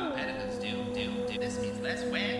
competitors do. do, do. This means less wear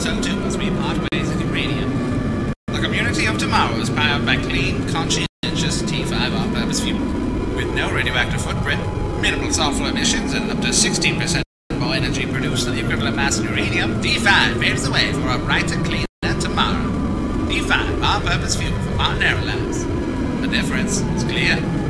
So too must we part ways at uranium. The community of tomorrow is powered by clean, conscientious T5 all-purpose fuel. With no radioactive footprint, minimal sulfur emissions, and up to 16% more energy produced than the equivalent mass in uranium, D5 paves the way for a brighter, cleaner tomorrow. D5 all-purpose fuel for Aero Labs. The difference is clear.